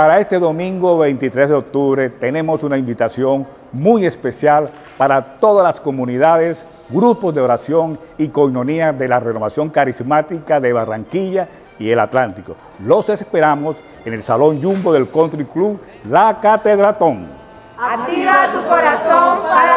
Para este domingo 23 de octubre tenemos una invitación muy especial para todas las comunidades, grupos de oración y coinonía de la renovación carismática de Barranquilla y el Atlántico. Los esperamos en el Salón Jumbo del Country Club La Catedratón. Activa tu corazón para.